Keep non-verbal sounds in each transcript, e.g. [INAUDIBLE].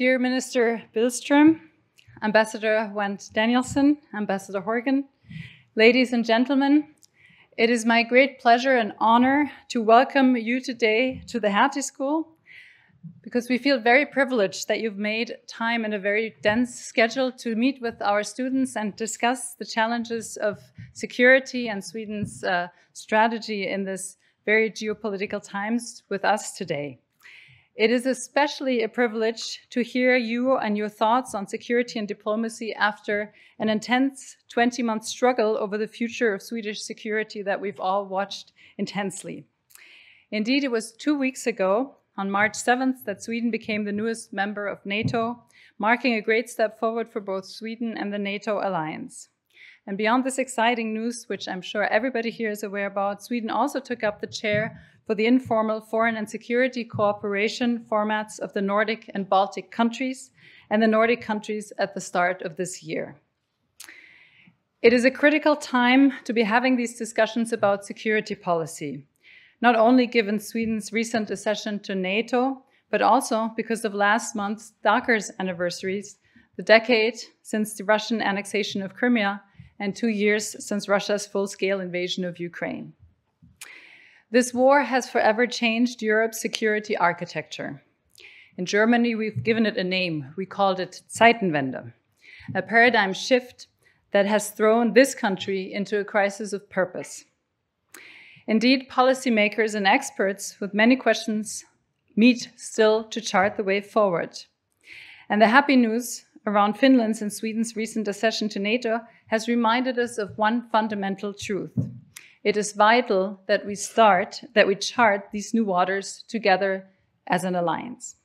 dear Minister Billström, Ambassador Wand Danielsson, Ambassador Horgan, ladies and gentlemen, it is my great pleasure and honor to welcome you today to the Hertie School because we feel very privileged that you've made time in a very dense schedule to meet with our students and discuss the challenges of security and Sweden's uh, strategy in this very geopolitical times with us today. It is especially a privilege to hear you and your thoughts on security and diplomacy after an intense 20 month struggle over the future of Swedish security that we've all watched intensely. Indeed, it was two weeks ago on March 7th that Sweden became the newest member of NATO, marking a great step forward for both Sweden and the NATO alliance. And beyond this exciting news, which I'm sure everybody here is aware about, Sweden also took up the chair for the informal foreign and security cooperation formats of the Nordic and Baltic countries and the Nordic countries at the start of this year. It is a critical time to be having these discussions about security policy not only given Sweden's recent accession to NATO, but also because of last month's Daker's anniversaries, the decade since the Russian annexation of Crimea, and two years since Russia's full scale invasion of Ukraine. This war has forever changed Europe's security architecture. In Germany, we've given it a name. We called it Zeitenwende, a paradigm shift that has thrown this country into a crisis of purpose. Indeed, policymakers and experts with many questions meet still to chart the way forward. And the happy news around Finland's and Sweden's recent accession to NATO has reminded us of one fundamental truth. It is vital that we start, that we chart these new waters together as an alliance.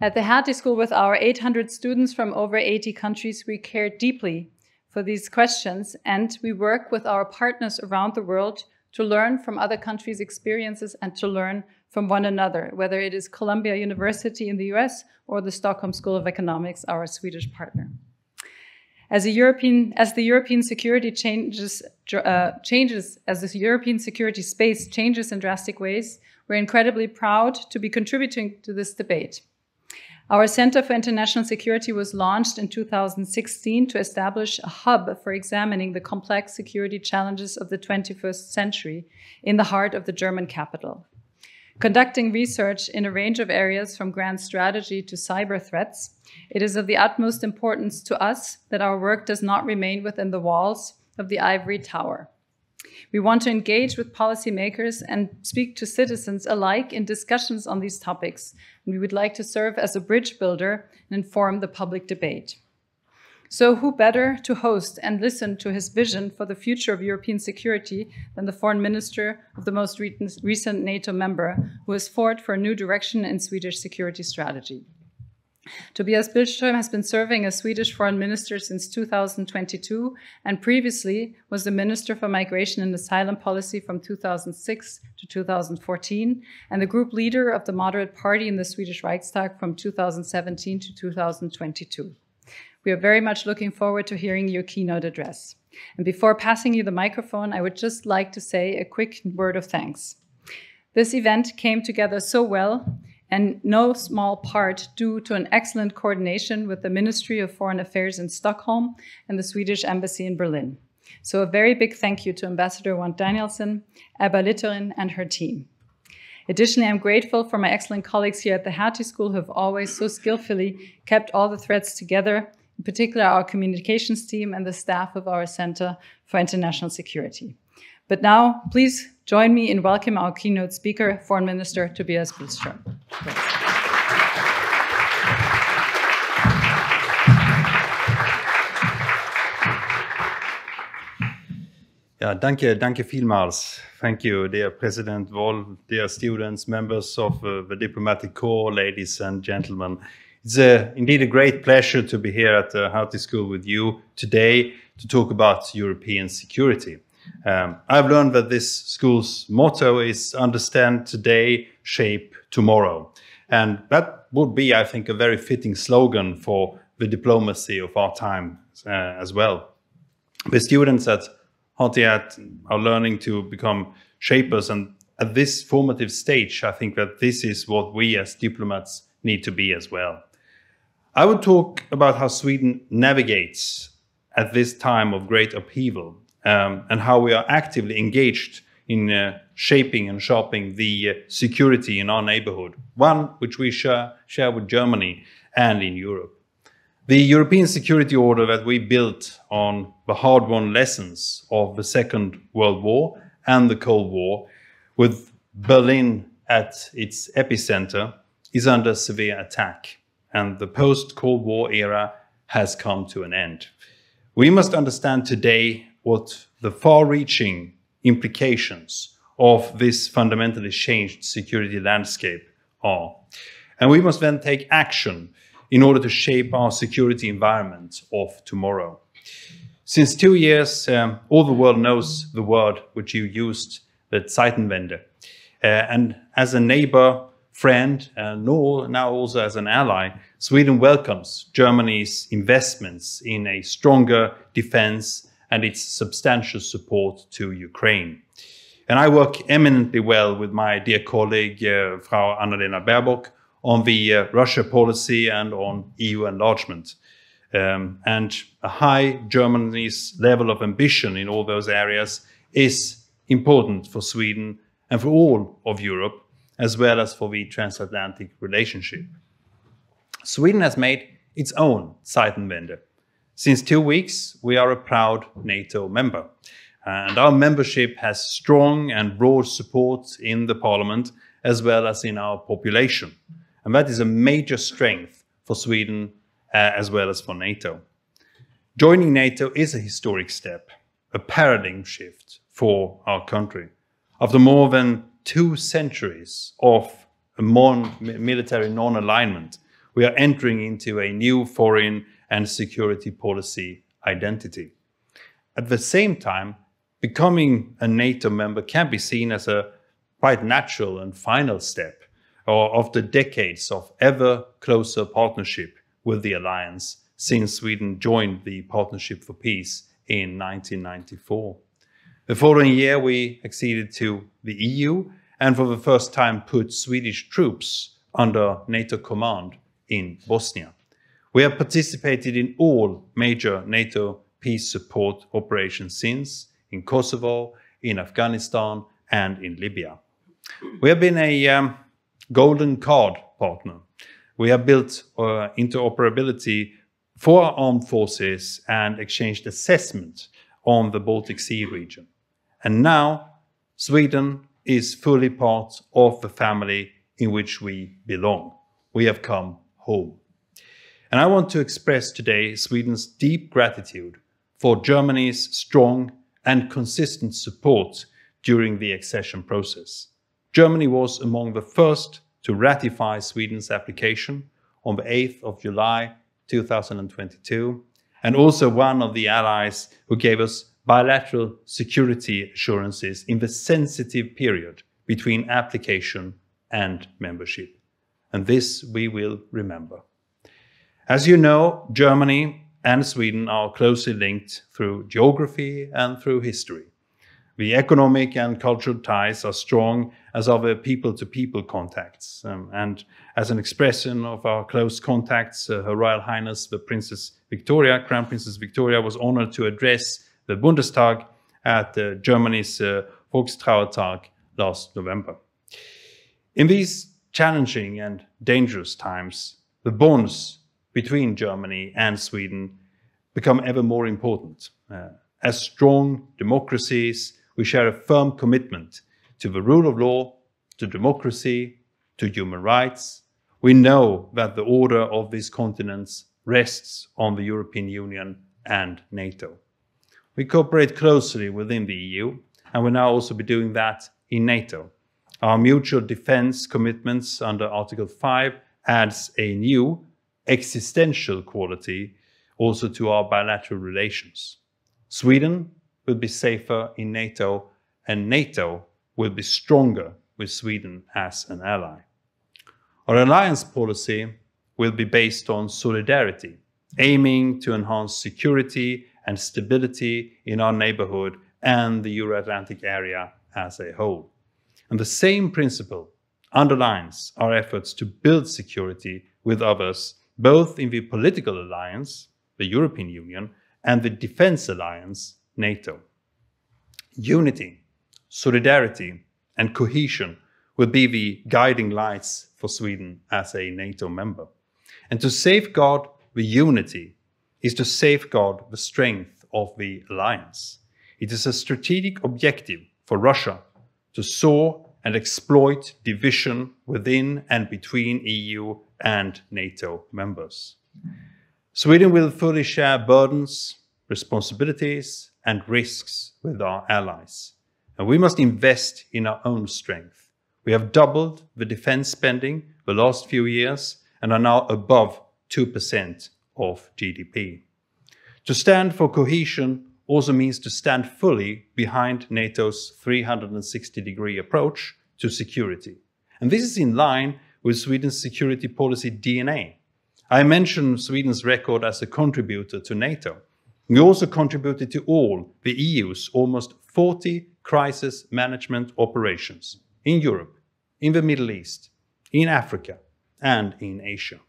At the Hertie School, with our 800 students from over 80 countries, we care deeply for these questions and we work with our partners around the world to learn from other countries' experiences and to learn from one another, whether it is Columbia University in the US or the Stockholm School of Economics, our Swedish partner. As, a European, as the European security changes, uh, changes, as the European security space changes in drastic ways, we're incredibly proud to be contributing to this debate. Our Center for International Security was launched in 2016 to establish a hub for examining the complex security challenges of the 21st century in the heart of the German capital. Conducting research in a range of areas from grand strategy to cyber threats, it is of the utmost importance to us that our work does not remain within the walls of the ivory tower. We want to engage with policymakers and speak to citizens alike in discussions on these topics. And we would like to serve as a bridge builder and inform the public debate. So, who better to host and listen to his vision for the future of European security than the foreign minister of the most recent NATO member, who has fought for a new direction in Swedish security strategy? Tobias Billström has been serving as Swedish foreign minister since 2022 and previously was the Minister for Migration and Asylum Policy from 2006 to 2014 and the group leader of the moderate party in the Swedish Riksdag from 2017 to 2022. We are very much looking forward to hearing your keynote address. And before passing you the microphone, I would just like to say a quick word of thanks. This event came together so well and no small part due to an excellent coordination with the Ministry of Foreign Affairs in Stockholm and the Swedish Embassy in Berlin. So a very big thank you to Ambassador Wand Danielsson, Ebba Littorin, and her team. Additionally, I'm grateful for my excellent colleagues here at the Hertie School who have always so skillfully kept all the threads together, in particular our communications team and the staff of our Center for International Security. But now, please join me in welcoming our keynote speaker, Foreign Minister Tobias Billström. Ja, danke, danke vielmals. Thank you, dear President Woll, dear students, members of uh, the diplomatic corps, ladies and gentlemen. It's a, indeed a great pleasure to be here at the Hertie School with you today to talk about European security. Um, I've learned that this school's motto is understand today, shape tomorrow. And that would be, I think, a very fitting slogan for the diplomacy of our time uh, as well. The students at Hertie are learning to become shapers. And at this formative stage, I think that this is what we as diplomats need to be as well. I would talk about how Sweden navigates at this time of great upheaval um, and how we are actively engaged in uh, shaping and sharpening the uh, security in our neighborhood, one which we share, share with Germany and in Europe. The European security order that we built on the hard won lessons of the Second World War and the Cold War, with Berlin at its epicenter, is under severe attack, and the post Cold War era has come to an end. We must understand today what the far reaching implications of this fundamentally changed security landscape are. And we must then take action in order to shape our security environment of tomorrow. Since two years, um, all the world knows the word which you used, the Zeitenwende. Uh, and as a neighbor, friend, and now also as an ally, Sweden welcomes Germany's investments in a stronger defense and its substantial support to Ukraine. And I work eminently well with my dear colleague, uh, Frau Annalena Baerbock, on the uh, Russia policy and on EU enlargement. Um, and a high Germany's level of ambition in all those areas is important for Sweden and for all of Europe, as well as for the transatlantic relationship. Sweden has made its own Zeitenwende. Since two weeks, we are a proud NATO member. And our membership has strong and broad support in the parliament as well as in our population. And that is a major strength for Sweden uh, as well as for NATO. Joining NATO is a historic step, a paradigm shift for our country. After more than two centuries of military non alignment, we are entering into a new foreign and security policy identity. At the same time, becoming a NATO member can be seen as a quite natural and final step uh, of the decades of ever closer partnership with the alliance since Sweden joined the Partnership for Peace in 1994. The following year, we acceded to the EU and for the first time put Swedish troops under NATO command in Bosnia. We have participated in all major NATO peace support operations since, in Kosovo, in Afghanistan, and in Libya. We have been a um, golden card partner. We have built uh, interoperability for our armed forces and exchanged assessment on the Baltic Sea region. And now Sweden is fully part of the family in which we belong. We have come home. And I want to express today Sweden's deep gratitude for Germany's strong and consistent support during the accession process. Germany was among the first to ratify Sweden's application on the 8th of July 2022, and also one of the allies who gave us bilateral security assurances in the sensitive period between application and membership. And this we will remember. As you know, Germany and Sweden are closely linked through geography and through history. The economic and cultural ties are strong, as are the people to people contacts. Um, and as an expression of our close contacts, uh, Her Royal Highness the Princess Victoria, Crown Princess Victoria, was honored to address the Bundestag at uh, Germany's uh, Volkstrauertag last November. In these challenging and dangerous times, the bonds between Germany and Sweden become ever more important. Uh, as strong democracies, we share a firm commitment to the rule of law, to democracy, to human rights. We know that the order of these continents rests on the European Union and NATO. We cooperate closely within the EU, and we'll now also be doing that in NATO. Our mutual defense commitments under Article 5 adds a new existential quality also to our bilateral relations. Sweden will be safer in NATO, and NATO will be stronger with Sweden as an ally. Our alliance policy will be based on solidarity, aiming to enhance security and stability in our neighborhood and the Euro Atlantic area as a whole. And the same principle underlines our efforts to build security with others both in the political alliance, the European Union, and the defense alliance, NATO. Unity, solidarity, and cohesion will be the guiding lights for Sweden as a NATO member. And to safeguard the unity is to safeguard the strength of the alliance. It is a strategic objective for Russia to sow and exploit division within and between EU and NATO members. Sweden will fully share burdens, responsibilities, and risks with our allies. And we must invest in our own strength. We have doubled the defense spending the last few years and are now above 2% of GDP. To stand for cohesion also means to stand fully behind NATO's 360 degree approach to security. And this is in line with Sweden's security policy DNA. I mentioned Sweden's record as a contributor to NATO. We also contributed to all the EU's almost 40 crisis management operations in Europe, in the Middle East, in Africa, and in Asia.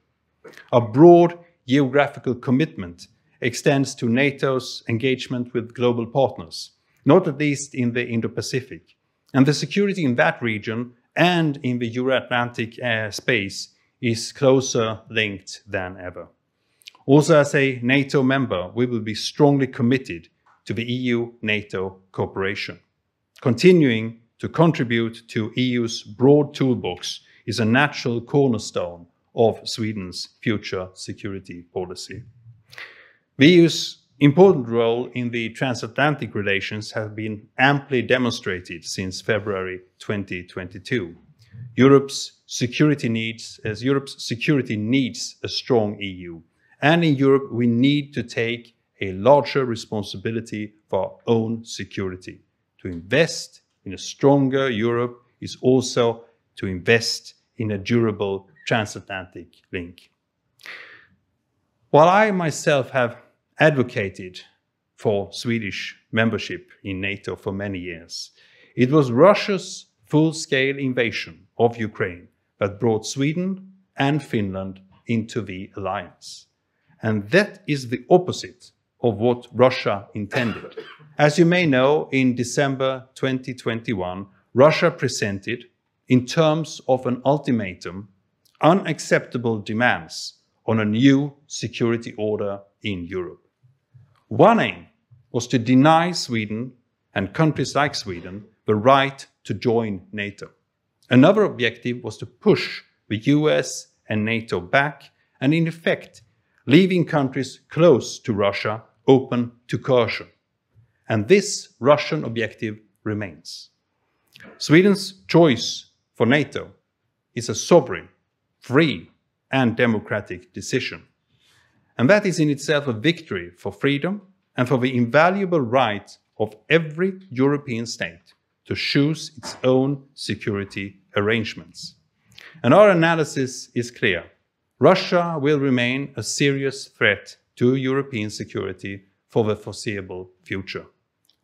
A broad geographical commitment extends to NATO's engagement with global partners, not at least in the Indo Pacific. And the security in that region and in the Euro Atlantic uh, space is closer linked than ever. Also, as a NATO member, we will be strongly committed to the EU NATO cooperation. Continuing to contribute to EU's broad toolbox is a natural cornerstone of Sweden's future security policy. The EU's important role in the transatlantic relations has been amply demonstrated since February 2022. Europe's security needs, as Europe's security needs a strong EU. And in Europe, we need to take a larger responsibility for our own security. To invest in a stronger Europe is also to invest in a durable transatlantic link. While I myself have advocated for Swedish membership in NATO for many years, it was Russia's full scale invasion of Ukraine that brought Sweden and Finland into the alliance. And that is the opposite of what Russia intended. As you may know, in December 2021, Russia presented, in terms of an ultimatum, unacceptable demands on a new security order in Europe. One aim was to deny Sweden and countries like Sweden the right to join NATO. Another objective was to push the US and NATO back and, in effect, leaving countries close to Russia open to coercion. And this Russian objective remains. Sweden's choice for NATO is a sovereign free and democratic decision. And that is in itself a victory for freedom and for the invaluable right of every European state to choose its own security arrangements. And our analysis is clear. Russia will remain a serious threat to European security for the foreseeable future.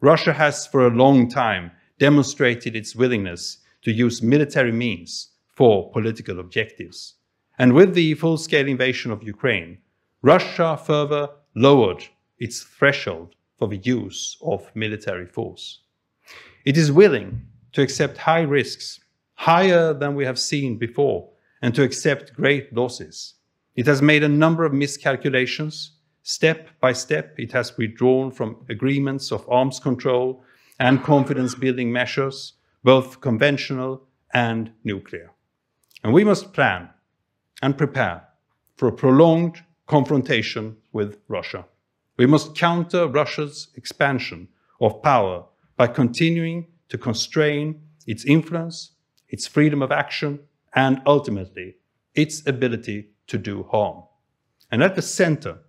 Russia has for a long time demonstrated its willingness to use military means for political objectives. And with the full scale invasion of Ukraine, Russia further lowered its threshold for the use of military force. It is willing to accept high risks, higher than we have seen before, and to accept great losses. It has made a number of miscalculations. Step by step, it has withdrawn from agreements of arms control and confidence building measures, both conventional and nuclear. And we must plan and prepare for a prolonged confrontation with Russia. We must counter Russia's expansion of power by continuing to constrain its influence, its freedom of action, and ultimately its ability to do harm. And at the center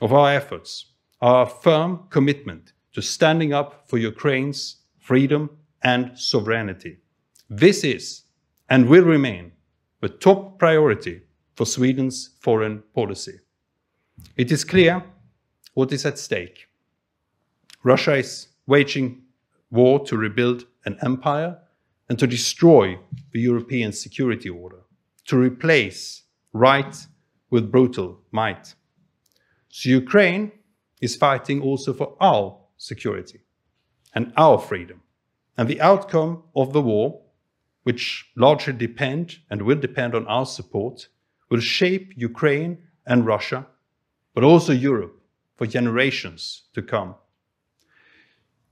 of our efforts are a firm commitment to standing up for Ukraine's freedom and sovereignty. This is and will remain the top priority for Sweden's foreign policy. It is clear what is at stake. Russia is waging war to rebuild an empire and to destroy the European security order, to replace right with brutal might. So Ukraine is fighting also for our security and our freedom. And the outcome of the war, which largely depend and will depend on our support, will shape Ukraine and Russia, but also Europe for generations to come.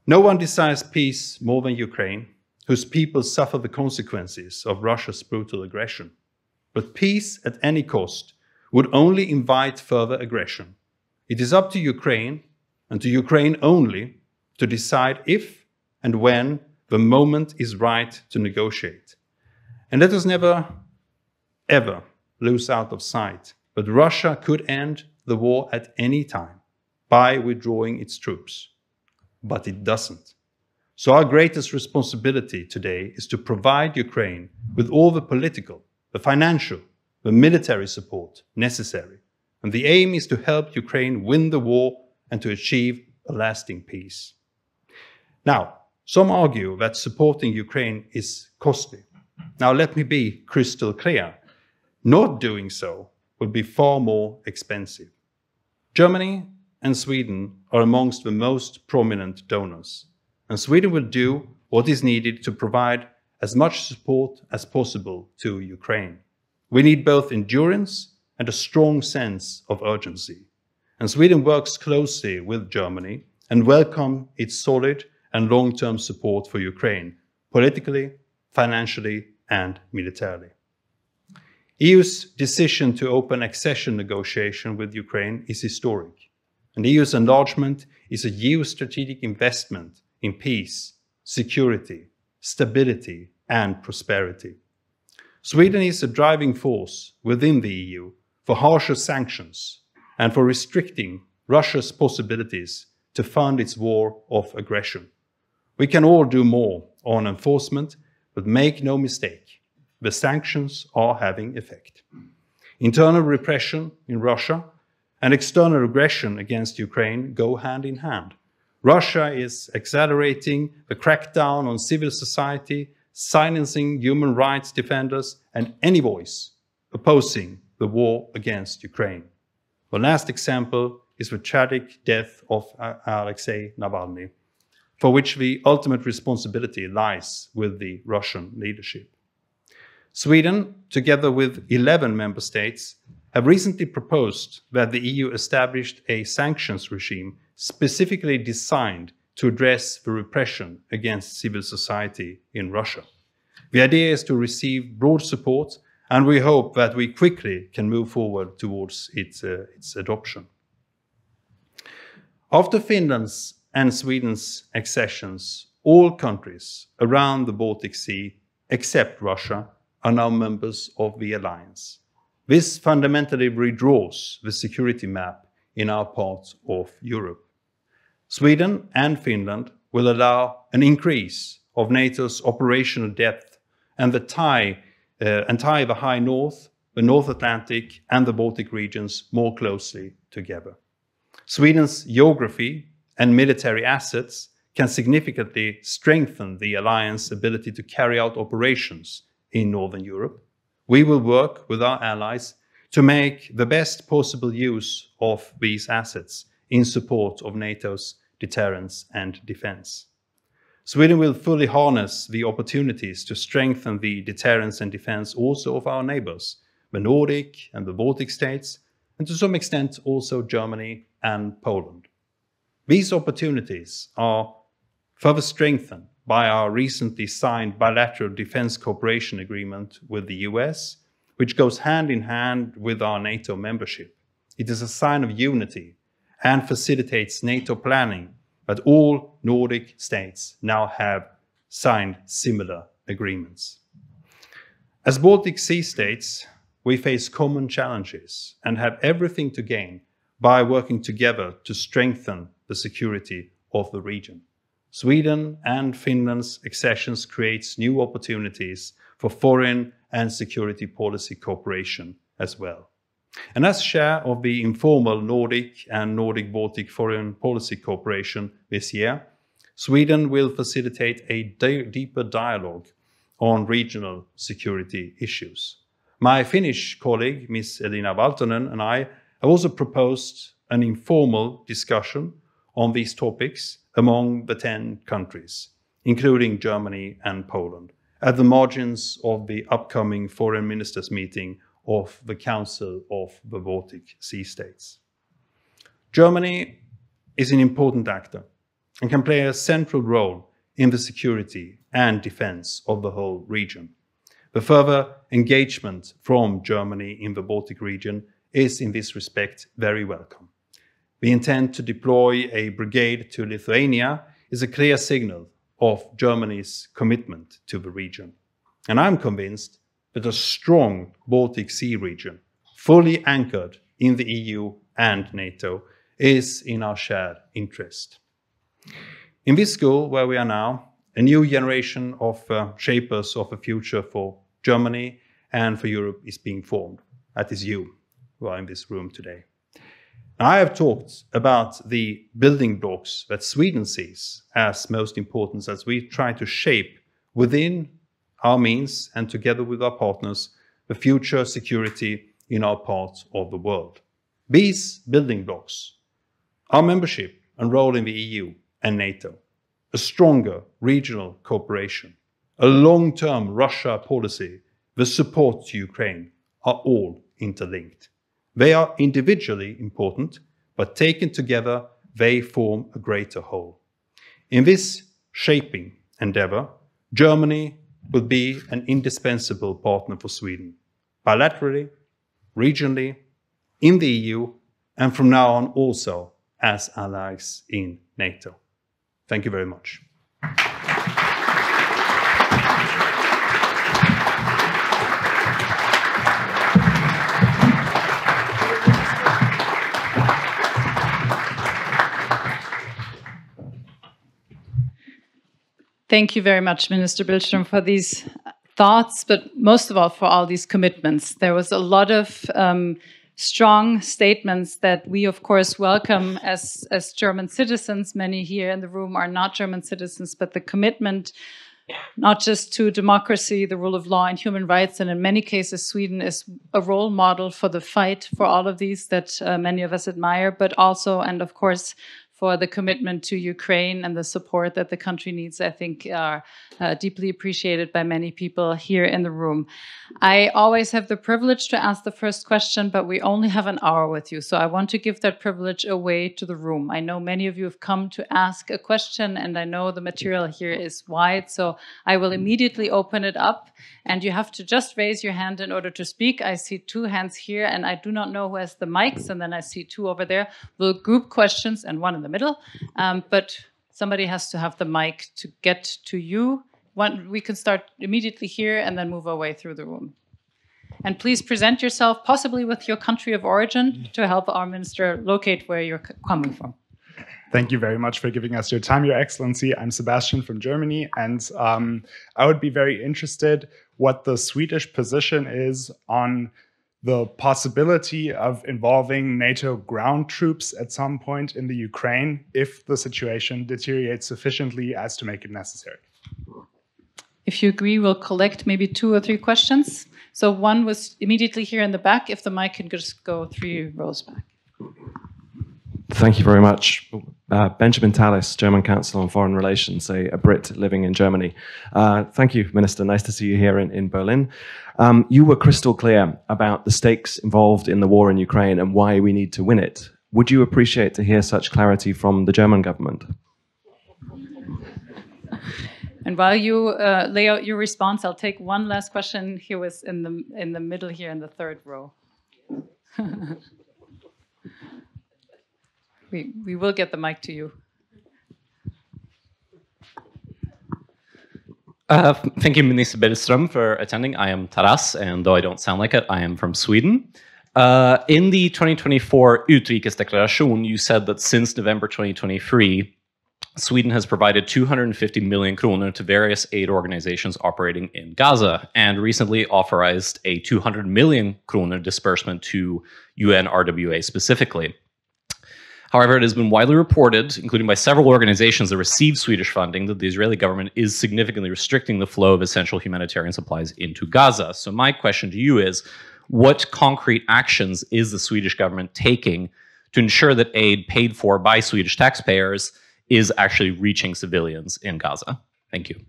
No one desires peace more than Ukraine, whose people suffer the consequences of Russia's brutal aggression. But peace at any cost would only invite further aggression. It is up to Ukraine, and to Ukraine only, to decide if and when the moment is right to negotiate. And let us never, ever lose out of sight that Russia could end the war at any time by withdrawing its troops. But it doesn't. So our greatest responsibility today is to provide Ukraine with all the political, the financial, the military support necessary. And the aim is to help Ukraine win the war and to achieve a lasting peace. Now, some argue that supporting Ukraine is costly. Now, let me be crystal clear. Not doing so would be far more expensive. Germany and Sweden are amongst the most prominent donors, and Sweden will do what is needed to provide as much support as possible to Ukraine. We need both endurance and a strong sense of urgency. And Sweden works closely with Germany and welcome its solid and long-term support for Ukraine, politically, financially, and militarily. EU's decision to open accession negotiation with Ukraine is historic, and EU's enlargement is a geostrategic investment in peace, security, stability, and prosperity. Sweden is a driving force within the EU for harsher sanctions and for restricting Russia's possibilities to fund its war of aggression. We can all do more on enforcement, but make no mistake, the sanctions are having effect. Internal repression in Russia and external aggression against Ukraine go hand in hand. Russia is accelerating the crackdown on civil society, silencing human rights defenders and any voice opposing the war against Ukraine. The last example is the tragic death of Alexei Navalny, for which the ultimate responsibility lies with the Russian leadership. Sweden, together with 11 member states, have recently proposed that the EU established a sanctions regime specifically designed to address the repression against civil society in Russia. The idea is to receive broad support, and we hope that we quickly can move forward towards its, uh, its adoption. After Finland's and Sweden's accessions, all countries around the Baltic Sea, except Russia, are now members of the alliance. This fundamentally redraws the security map in our part of Europe. Sweden and Finland will allow an increase of NATO's operational depth and, the tie, uh, and tie the High North, the North Atlantic, and the Baltic regions more closely together. Sweden's geography and military assets can significantly strengthen the alliance's ability to carry out operations in Northern Europe. We will work with our allies to make the best possible use of these assets in support of NATO's deterrence and defense. Sweden will fully harness the opportunities to strengthen the deterrence and defense also of our neighbors, the Nordic and the Baltic states, and to some extent also Germany and Poland. These opportunities are further strengthened by our recently signed bilateral defense cooperation agreement with the US, which goes hand in hand with our NATO membership. It is a sign of unity and facilitates NATO planning that all Nordic states now have signed similar agreements. As Baltic Sea states, we face common challenges and have everything to gain by working together to strengthen the security of the region. Sweden and Finland's accessions creates new opportunities for foreign and security policy cooperation as well. And as chair of the informal Nordic and Nordic-Baltic foreign policy cooperation this year, Sweden will facilitate a deeper dialogue on regional security issues. My Finnish colleague, Ms. Elina Valtonen, and I have also proposed an informal discussion on these topics among the 10 countries, including Germany and Poland, at the margins of the upcoming foreign ministers meeting of the Council of the Baltic Sea States. Germany is an important actor and can play a central role in the security and defense of the whole region. The further engagement from Germany in the Baltic region is in this respect very welcome. The intent to deploy a brigade to Lithuania is a clear signal of Germany's commitment to the region. And I'm convinced that a strong Baltic Sea region, fully anchored in the EU and NATO, is in our shared interest. In this school where we are now, a new generation of uh, shapers of a future for Germany and for Europe is being formed. That is you who are in this room today. I have talked about the building blocks that Sweden sees as most important as we try to shape within our means and together with our partners the future security in our part of the world. These building blocks our membership and role in the EU and NATO, a stronger regional cooperation, a long term Russia policy, the support to Ukraine are all interlinked. They are individually important, but taken together, they form a greater whole. In this shaping endeavor, Germany will be an indispensable partner for Sweden, bilaterally, regionally, in the EU, and from now on also as allies in NATO. Thank you very much. Thank you very much, Minister Billström, for these thoughts, but most of all for all these commitments. There was a lot of um, strong statements that we, of course, welcome as, as German citizens. Many here in the room are not German citizens, but the commitment not just to democracy, the rule of law, and human rights. And in many cases, Sweden is a role model for the fight for all of these that uh, many of us admire, but also, and of course, for the commitment to Ukraine and the support that the country needs, I think are uh, deeply appreciated by many people here in the room. I always have the privilege to ask the first question, but we only have an hour with you. So I want to give that privilege away to the room. I know many of you have come to ask a question, and I know the material here is wide. So I will immediately open it up, and you have to just raise your hand in order to speak. I see two hands here, and I do not know who has the mics, and then I see two over there. We'll group questions and one in the middle. Um, but somebody has to have the mic to get to you. One, we can start immediately here and then move our way through the room. And please present yourself, possibly with your country of origin, to help our minister locate where you're coming from. Thank you very much for giving us your time, Your Excellency. I'm Sebastian from Germany, and um, I would be very interested what the Swedish position is on the possibility of involving NATO ground troops at some point in the Ukraine if the situation deteriorates sufficiently as to make it necessary. If you agree, we'll collect maybe two or three questions. So one was immediately here in the back. If the mic can just go three rows back. Thank you very much. Uh, Benjamin Tallis, German Council on Foreign Relations, a, a Brit living in Germany. Uh, thank you, Minister. Nice to see you here in, in Berlin. Um, you were crystal clear about the stakes involved in the war in Ukraine and why we need to win it. Would you appreciate to hear such clarity from the German government? And while you uh, lay out your response, I'll take one last question. Here was in the in the middle here in the third row. [LAUGHS] we will get the mic to you. Uh, thank you, Minister Billström, for attending. I am Taras, and though I don't sound like it, I am from Sweden. Uh, in the 2024 Utrikesdeklaration, you said that since November 2023, Sweden has provided 250 million kronor to various aid organizations operating in Gaza and recently authorized a 200 million kronor disbursement to UNRWA specifically. However, it has been widely reported, including by several organizations that receive Swedish funding, that the Israeli government is significantly restricting the flow of essential humanitarian supplies into Gaza. So, my question to you is what concrete actions is the Swedish government taking to ensure that aid paid for by Swedish taxpayers is actually reaching civilians in Gaza? Thank you.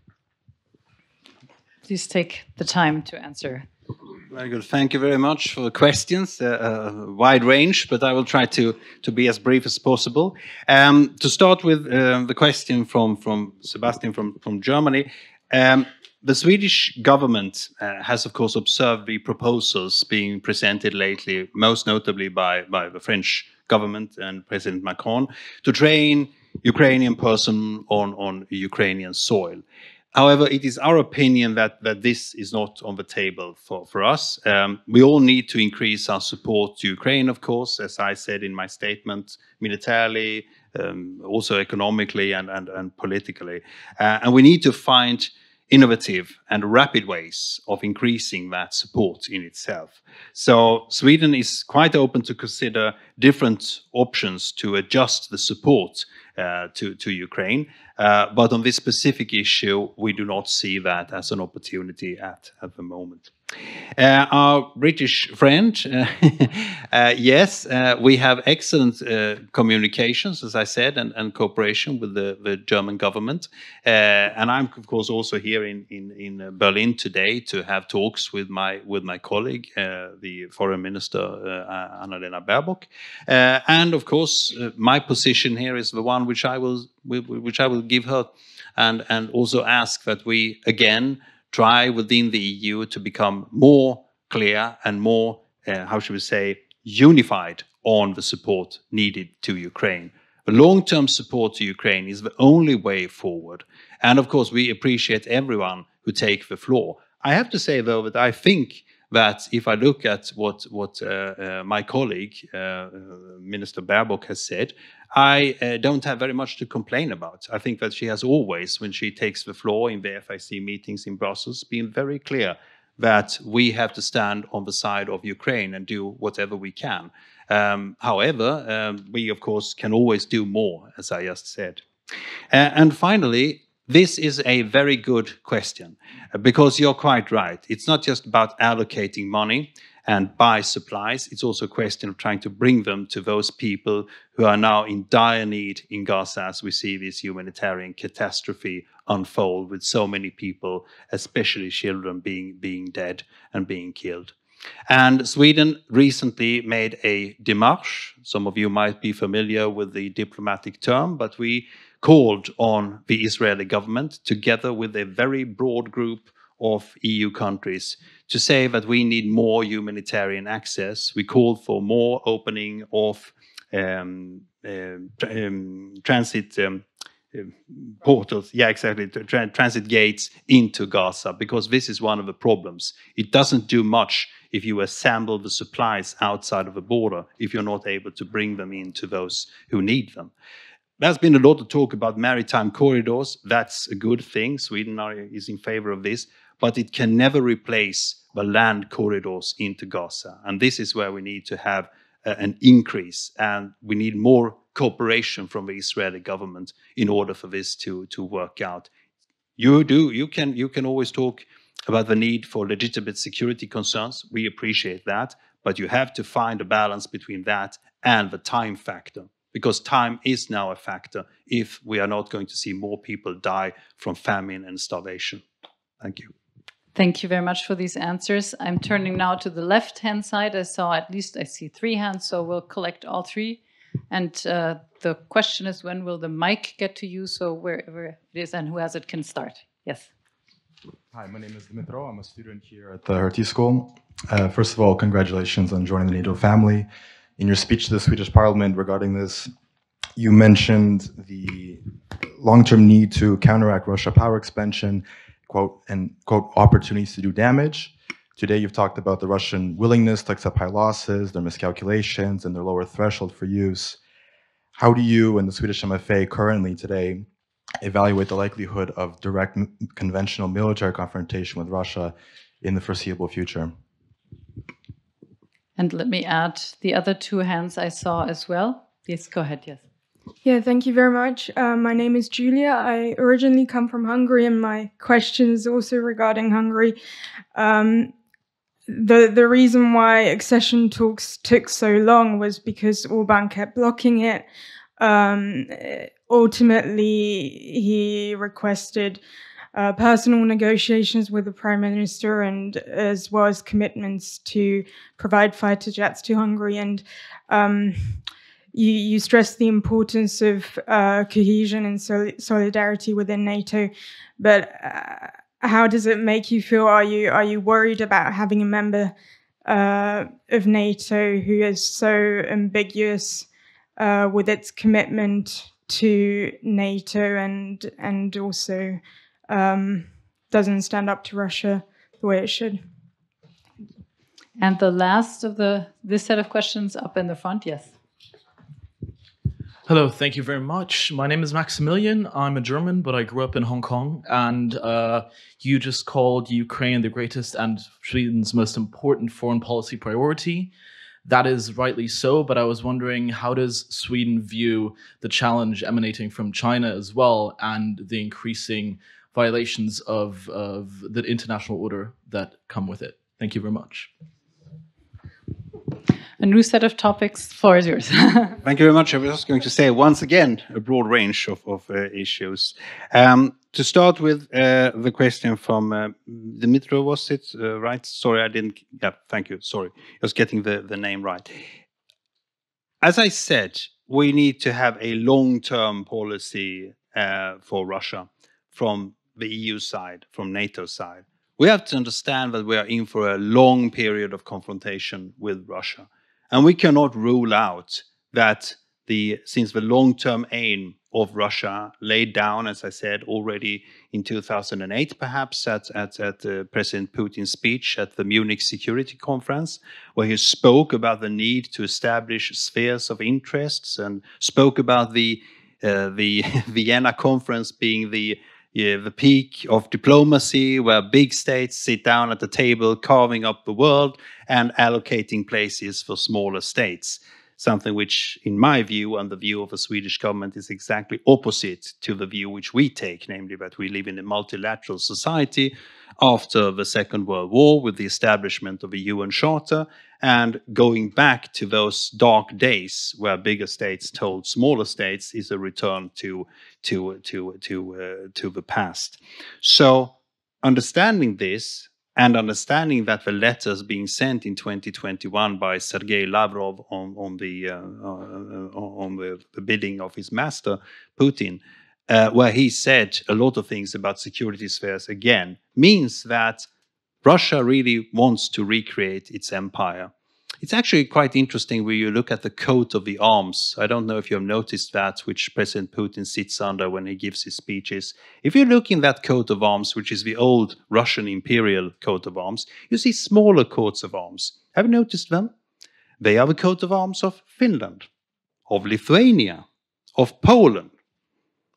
Please take the time to answer. Very good. Thank you very much for the questions. Uh, uh, wide range, but I will try to to be as brief as possible. Um, to start with uh, the question from from Sebastian from from Germany. Um, the Swedish government uh, has, of course, observed the proposals being presented lately, most notably by, by the French government and President Macron, to train Ukrainian person on, on Ukrainian soil. However, it is our opinion that, that this is not on the table for, for us. Um, we all need to increase our support to Ukraine, of course, as I said in my statement, militarily, um, also economically and, and, and politically. Uh, and we need to find innovative and rapid ways of increasing that support in itself. So Sweden is quite open to consider different options to adjust the support uh, to, to Ukraine. Uh, but on this specific issue, we do not see that as an opportunity at, at the moment. Uh, our British friend, uh, [LAUGHS] uh, yes, uh, we have excellent uh, communications, as I said, and, and cooperation with the, the German government. Uh, and I'm, of course, also here in, in, in, Berlin today to have talks with my with my colleague, the Foreign Minister Annalena Baerbock. and of course, my position here is the one which I will which I will give her, and and also ask that we again try within the EU to become more clear and more, uh, how should we say, unified on the support needed to Ukraine. The long-term support to Ukraine is the only way forward. And of course, we appreciate everyone who take the floor. I have to say, though, that I think that if I look at what, what uh, uh, my colleague, uh, Minister Baerbock, has said, I don't have very much to complain about. I think that she has always, when she takes the floor in the FAC meetings in Brussels, been very clear that we have to stand on the side of Ukraine and do whatever we can. Um, however, um, we, of course, can always do more, as I just said. Uh, and finally, this is a very good question uh, because you're quite right. It's not just about allocating money and buy supplies. It's also a question of trying to bring them to those people who are now in dire need in Gaza as we see this humanitarian catastrophe unfold with so many people, especially children, being, being dead and being killed. And Sweden recently made a démarche. Some of you might be familiar with the diplomatic term, but we called on the Israeli government, together with a very broad group of EU countries, to say that we need more humanitarian access. We called for more opening of um, uh, um, transit um, portals, yeah, exactly, tra transit gates into Gaza, because this is one of the problems. It doesn't do much if you assemble the supplies outside of the border if you're not able to bring them into those who need them. There's been a lot of talk about maritime corridors. That's a good thing. Sweden are, is in favor of this, but it can never replace the land corridors into Gaza. And this is where we need to have uh, an increase, and we need more cooperation from the Israeli government in order for this to, to work out. You do, you can, you can always talk about the need for legitimate security concerns. We appreciate that, but you have to find a balance between that and the time factor because time is now a factor if we are not going to see more people die from famine and starvation. Thank you. Thank you very much for these answers. I'm turning now to the left-hand side. I saw at least I see three hands, so we'll collect all three. And uh, the question is, when will the mic get to you? So wherever it is and who has it can start. Yes. Hi, my name is Dimitro. I'm a student here at the Hertie School. Uh, first of all, congratulations on joining the NATO family in your speech to the Swedish Parliament regarding this, you mentioned the long-term need to counteract Russia power expansion, quote, and quote, opportunities to do damage. Today, you've talked about the Russian willingness to accept high losses, their miscalculations, and their lower threshold for use. How do you and the Swedish MFA currently today evaluate the likelihood of direct conventional military confrontation with Russia in the foreseeable future? And let me add the other two hands I saw as well. Yes, go ahead. Yes. Yeah, thank you very much. Uh, my name is Julia. I originally come from Hungary, and my question is also regarding Hungary. Um, the the reason why accession talks took so long was because Orban kept blocking it. Um, ultimately, he requested uh, personal negotiations with the prime minister, and as well as commitments to provide fighter jets to Hungary. And um, you, you stress the importance of uh, cohesion and sol- solidarity within NATO, but. Uh, how does it make you feel? Are you are you worried about having a member uh, of NATO who is so ambiguous uh, with its commitment to NATO and and also um, doesn't stand up to Russia the way it should? And the last of the this set of questions up in the front, yes. Hello, thank you very much. My name is Maximilian. I'm a German, but I grew up in Hong Kong. And uh, you just called Ukraine the greatest and Sweden's most important foreign policy priority. That is rightly so, but I was wondering how does Sweden view the challenge emanating from China as well and the increasing violations of, of the international order that come with it? Thank you very much a new set of topics. Floor is yours. [LAUGHS] Thank you very much. I was just going to say once again a broad range of, of uh, issues. Um, to start with uh, the question from uh, Dimitro, was it uh, right? Sorry, I didn't. Yeah, thank you. Sorry, I was getting the, the name right. As I said, we need to have a long term policy uh, for Russia from the EU side, from NATO side. We have to understand that we are in for a long period of confrontation with Russia. And we cannot rule out that the since the long-term aim of Russia laid down, as I said already in 2008, perhaps at, at, at uh, President Putin's speech at the Munich Security Conference, where he spoke about the need to establish spheres of interests and spoke about the uh, the [LAUGHS] Vienna conference being the yeah, the peak of diplomacy, where big states sit down at the table, carving up the world and allocating places for smaller states. Something which, in my view, and the view of the Swedish government, is exactly opposite to the view which we take, namely that we live in a multilateral society after the Second World War with the establishment of the UN Charter and going back to those dark days where bigger states told smaller states is a return to to to to uh, to the past. So understanding this and understanding that the letters being sent in 2021 by Sergei Lavrov on, on the uh, uh, on the, the, bidding of his master Putin, uh, where he said a lot of things about security spheres again, means that Russia really wants to recreate its empire. It's actually quite interesting when you look at the coat of the arms. I don't know if you have noticed that, which President Putin sits under when he gives his speeches. If you look in that coat of arms, which is the old Russian imperial coat of arms, you see smaller coats of arms. Have you noticed them? They are the coat of arms of Finland, of Lithuania, of Poland,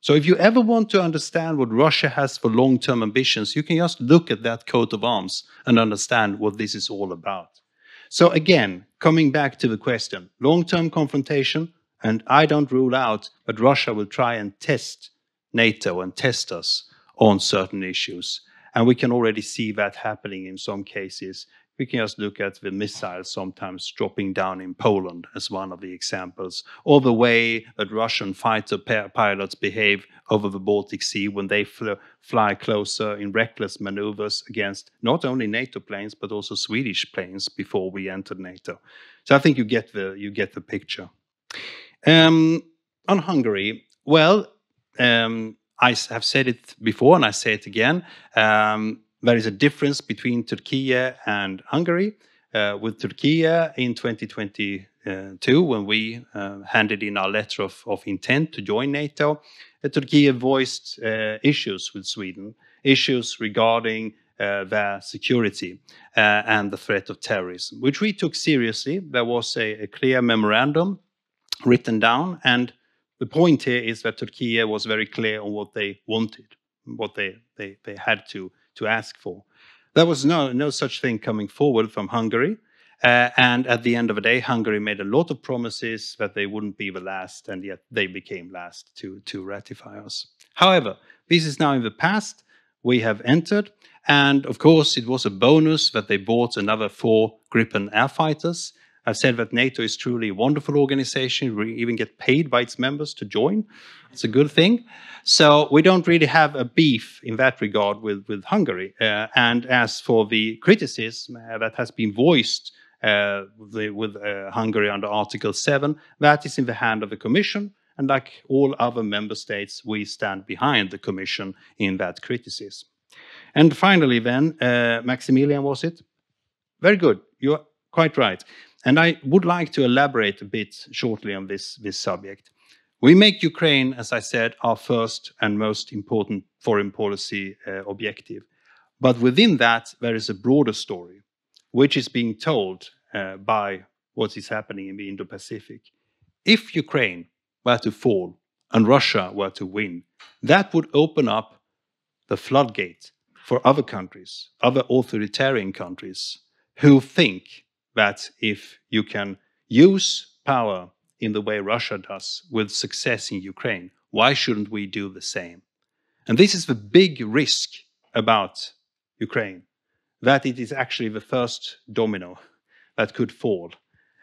so if you ever want to understand what Russia has for long-term ambitions, you can just look at that coat of arms and understand what this is all about. So again, coming back to the question, long-term confrontation, and I don't rule out that Russia will try and test NATO and test us on certain issues. And we can already see that happening in some cases we can just look at the missiles sometimes dropping down in Poland as one of the examples, or the way that Russian fighter pilots behave over the Baltic Sea when they fl fly closer in reckless maneuvers against not only NATO planes but also Swedish planes before we entered NATO. So I think you get the you get the picture. Um, on Hungary, well, um, I have said it before and I say it again. Um, there is a difference between Turkey and Hungary. Uh, with Turkey in 2022, when we uh, handed in our letter of, of intent to join NATO, uh, Turkey voiced uh, issues with Sweden, issues regarding uh, their security and the threat of terrorism, which we took seriously. There was a, a clear memorandum written down, and the point here is that Turkey was very clear on what they wanted, what they, they, they had to to ask for. There was no, no such thing coming forward from Hungary. Uh, and at the end of the day, Hungary made a lot of promises that they wouldn't be the last, and yet they became last to, to ratify us. However, this is now in the past. We have entered, and of course, it was a bonus that they bought another four Gripen air fighters. I've said that NATO is truly a wonderful organization. We even get paid by its members to join. It's a good thing. So we don't really have a beef in that regard with, with Hungary. Uh, and as for the criticism uh, that has been voiced uh, with, with uh, Hungary under Article 7, that is in the hand of the Commission. And like all other member states, we stand behind the Commission in that criticism. And finally, then, uh, Maximilian, was it? Very good. You're quite right. And I would like to elaborate a bit shortly on this, this subject. We make Ukraine, as I said, our first and most important foreign policy uh, objective. But within that, there is a broader story, which is being told uh, by what is happening in the Indo Pacific. If Ukraine were to fall and Russia were to win, that would open up the floodgate for other countries, other authoritarian countries, who think that if you can use power in the way Russia does with success in Ukraine, why shouldn't we do the same? And this is the big risk about Ukraine, that it is actually the first domino that could fall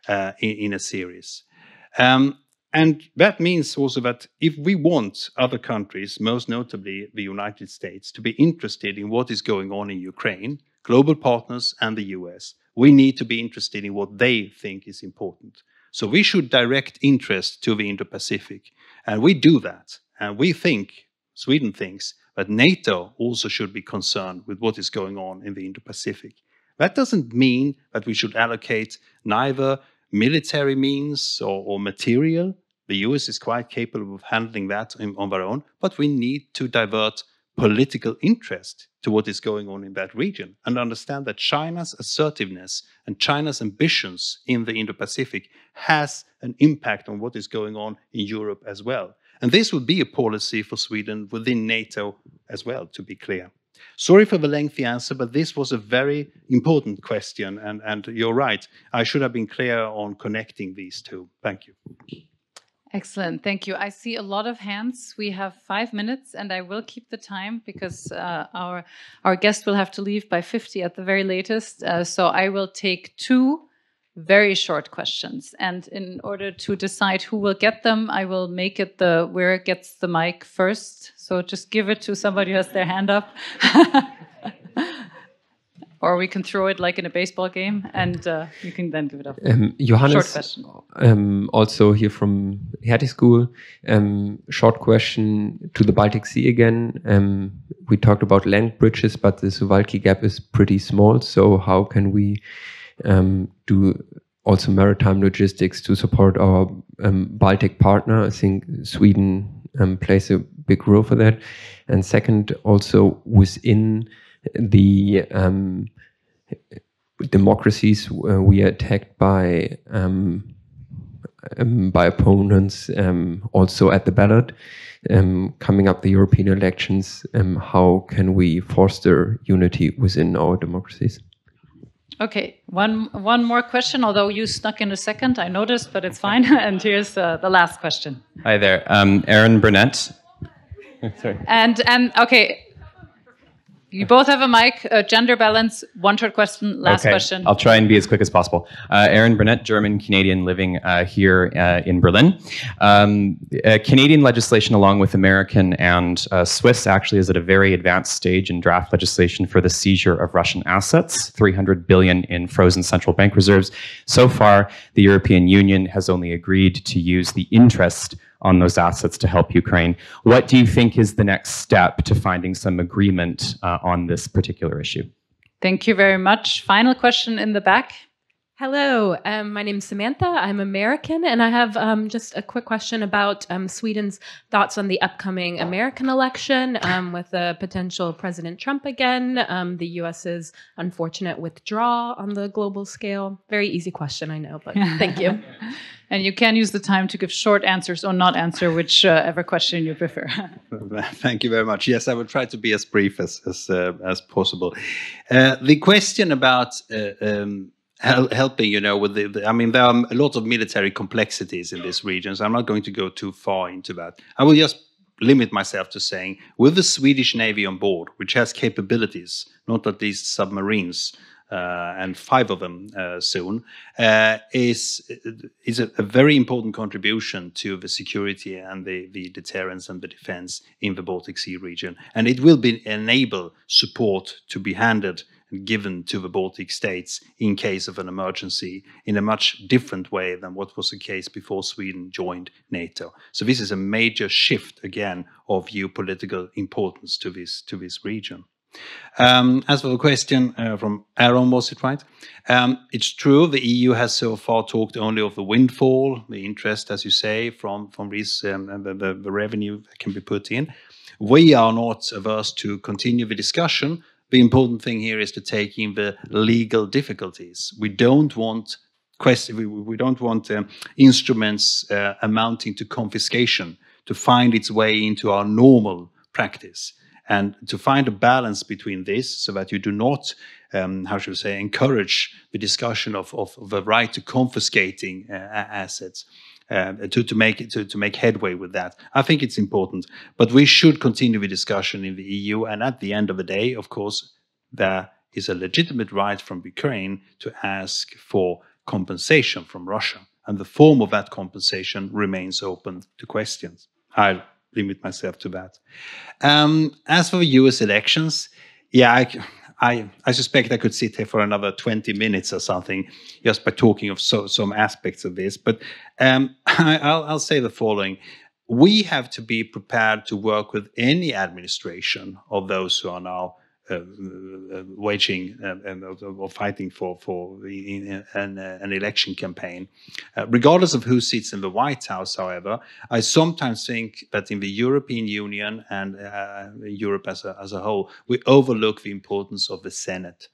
uh, in, in, a series. Um, and that means also that if we want other countries, most notably the United States, to be interested in what is going on in Ukraine, global partners and the US, we need to be interested in what they think is important. So we should direct interest to the Indo-Pacific. And we do that. And we think, Sweden thinks, that NATO also should be concerned with what is going on in the Indo-Pacific. That doesn't mean that we should allocate neither military means or, or material the US is quite capable of handling that on their own, but we need to divert political interest to what is going on in that region and understand that China's assertiveness and China's ambitions in the Indo-Pacific has an impact on what is going on in Europe as well. And this would be a policy for Sweden within NATO as well, to be clear. Sorry for the lengthy answer, but this was a very important question. And, and you're right, I should have been clear on connecting these two. Thank you. Excellent. Thank you. I see a lot of hands. We have five minutes, and I will keep the time because uh, our our guest will have to leave by 50 at the very latest. Uh, so I will take two very short questions. And in order to decide who will get them, I will make it the where it gets the mic first. So just give it to somebody who has their hand up. [LAUGHS] or we can throw it like in a baseball game and uh, you can then give it up. Um, Johannes, um, also here from Hertie School. Um, short question to the Baltic Sea again. Um, we talked about land bridges, but the Suwalki gap is pretty small. So how can we um, do also maritime logistics to support our um, Baltic partner? I think Sweden plays a big role for that. And second, also within the um, democracies uh, we are attacked by um, um, by opponents um, also at the ballot. Um, coming up the European elections, um, how can we foster unity within our democracies? Okay, one one more question. Although you snuck in a second, I noticed, but it's fine. [LAUGHS] and here's uh, the last question. Hi there, um, Aaron Burnett. [LAUGHS] Sorry. And and okay, you both have a mic. Uh, gender balance. One short question. Last okay. question. I'll try and be as quick as possible. Uh, Aaron Burnett, German Canadian, living uh, here uh, in Berlin. Um, uh, Canadian legislation, along with American and uh, Swiss, actually is at a very advanced stage in draft legislation for the seizure of Russian assets. 300 billion in frozen central bank reserves. So far, the European Union has only agreed to use the interest on those assets to help Ukraine. What do you think is the next step to finding some agreement uh, on this particular issue? Thank you very much. Final question in the back. Hello, um, my name is Samantha. I'm American, and I have um, just a quick question about um, Sweden's thoughts on the upcoming American election um, with uh, potential President Trump again, um, the US's unfortunate withdrawal on the global scale. Very easy question, I know, but [LAUGHS] thank you. And you can use the time to give short answers or not answer whichever uh, question you prefer. [LAUGHS] Thank you very much. Yes, I will try to be as brief as as, uh, as possible. Uh, the question about uh, um, hel helping, you know, with the, the, I mean, there are a lot of military complexities in this region, so I'm not going to go too far into that. I will just limit myself to saying, with the Swedish Navy on board, which has capabilities, not at least submarines, and five of them uh, soon, uh, is is a, a, very important contribution to the security and the, the deterrence and the defense in the Baltic Sea region. And it will be enable support to be handed and given to the Baltic states in case of an emergency in a much different way than what was the case before Sweden joined NATO. So this is a major shift again of geopolitical importance to this to this region. Um, as for the question uh, from Aaron, was it right? Um, it's true. The EU has so far talked only of the windfall, the interest, as you say, from from this um, the, the, the revenue that can be put in. We are not averse to continue the discussion, the important thing here is to take in the legal difficulties. We don't want question, we, we don't want um, instruments uh, amounting to confiscation to find its way into our normal practice and to find a balance between this so that you do not um, how should we say encourage the discussion of, of, the right to confiscating uh, assets uh, to, to make to, to make headway with that. I think it's important, but we should continue the discussion in the EU. And at the end of the day, of course, there is a legitimate right from Ukraine to ask for compensation from Russia, and the form of that compensation remains open to questions. I'll limit myself to that. Um, as for the U.S. elections, yeah, I, I, I suspect I could sit here for another 20 minutes or something just by talking of so, some aspects of this. But um, [LAUGHS] I'll, I'll say the following. We have to be prepared to work with any administration of those who are now Uh, uh, waging uh, uh, or fighting for for an, an election campaign. regardless of who sits in the White House, however, I sometimes think that in the European Union and Europe as a, as a whole, we overlook the importance of the Senate.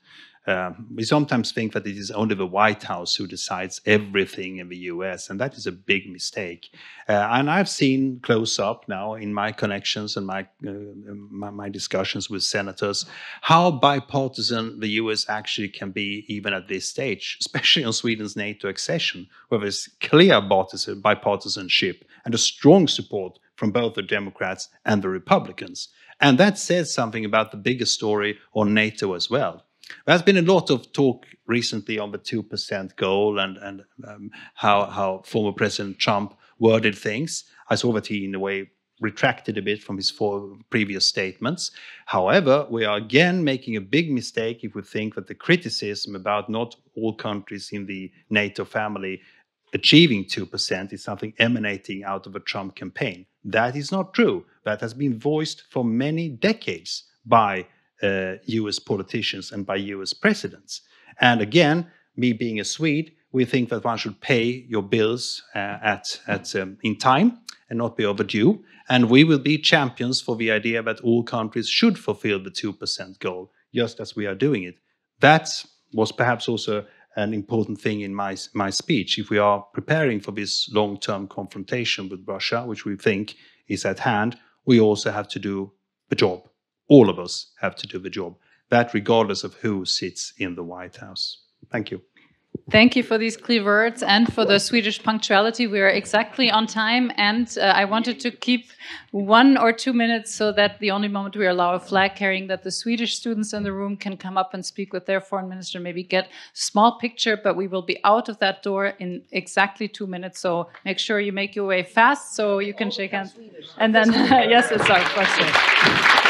Um, we sometimes think that it is only the White House who decides everything in the US, and that is a big mistake. Uh, and I've seen close up now in my connections and my, uh, my, my discussions with senators how bipartisan the US actually can be even at this stage, especially on Sweden's NATO accession, where there's clear bipartisanship and a strong support from both the Democrats and the Republicans. And that says something about the bigger story on NATO as well. There's been a lot of talk recently on the 2% goal and, and um, how, how former President Trump worded things. I saw that he, in a way, retracted a bit from his four previous statements. However, we are again making a big mistake if we think that the criticism about not all countries in the NATO family achieving 2% is something emanating out of a Trump campaign. That is not true. That has been voiced for many decades by uh, US politicians and by US presidents. And again, me being a Swede, we think that one should pay your bills uh, at, at um, in time and not be overdue. And we will be champions for the idea that all countries should fulfill the 2% goal, just as we are doing it. That was perhaps also an important thing in my, my speech. If we are preparing for this long term confrontation with Russia, which we think is at hand, we also have to do the job all of us have to do the job. That regardless of who sits in the White House. Thank you. Thank you for these clear words and for the Swedish punctuality. We are exactly on time, and uh, I wanted to keep one or two minutes so that the only moment we allow a flag carrying, that the Swedish students in the room can come up and speak with their foreign minister, maybe get small picture. But we will be out of that door in exactly two minutes. So make sure you make your way fast so you can shake hands. And then, [LAUGHS] yes, it's our question.